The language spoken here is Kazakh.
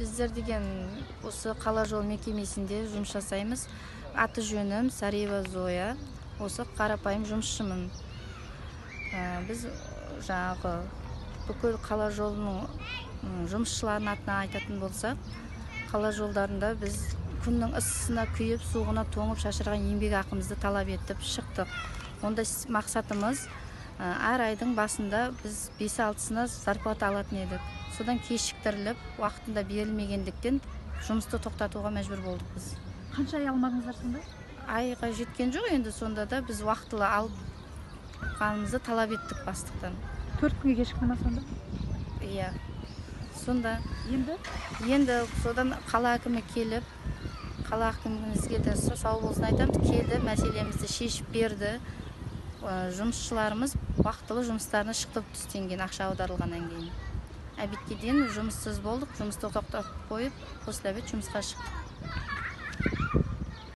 біздер деген осы қала жол мекемесінде жұмыс жасаймыз. Аты жөнім сариева зоя. Осы қарапайым жұмысшымын. Ә, біз жаңағы бүкіл қала жолының жұмысшыларының атынан айтатын болсақ қала жолдарында біз күннің ыстысына күйіп суығына тоңып шашыраған еңбек ақымызды талап етіп шықтық. Онда мақсатымыз әр айдың басында біз бес алтысына зарплата алатын едік. Содан кешіктіріліп уақытында берілмегендіктен жұмысты тоқтатуға мәжбүр болдық біз. Қанша ай алмадыңыздар сонда? Айға жеткен жоқ енді сонда да біз уақытылы алып қалғанымызды талап еттік бастықтан. Төрт күнге кешікті ма сонда? Иә. Сонда енді? енді содан қала әкімі келіп қала әкімімізге де са- сау болсын айтамыз келді мәселемізді шешіп берді. Ә, жұмысшыларымыз уақытылы жұмыстарына шықты түстен кейін ақша аударылғаннан кейін. Обедке дейін жұмыссыз болдық жұмысты тоқтатып қойып после обед жұмысқа шықтық.